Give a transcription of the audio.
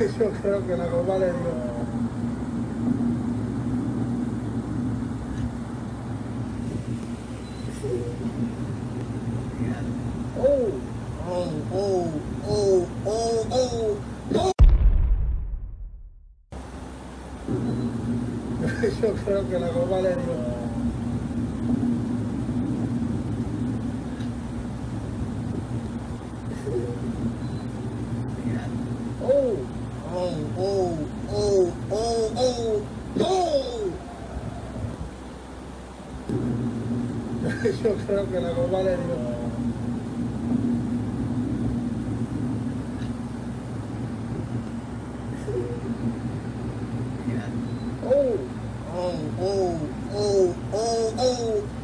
Yo creo que la copa le dio. Yo creo que la copa le dio. oh, oh, oh, oh, oh. Yo creo que la copa le dio. Oh, oh, oh, oh, oh, oh.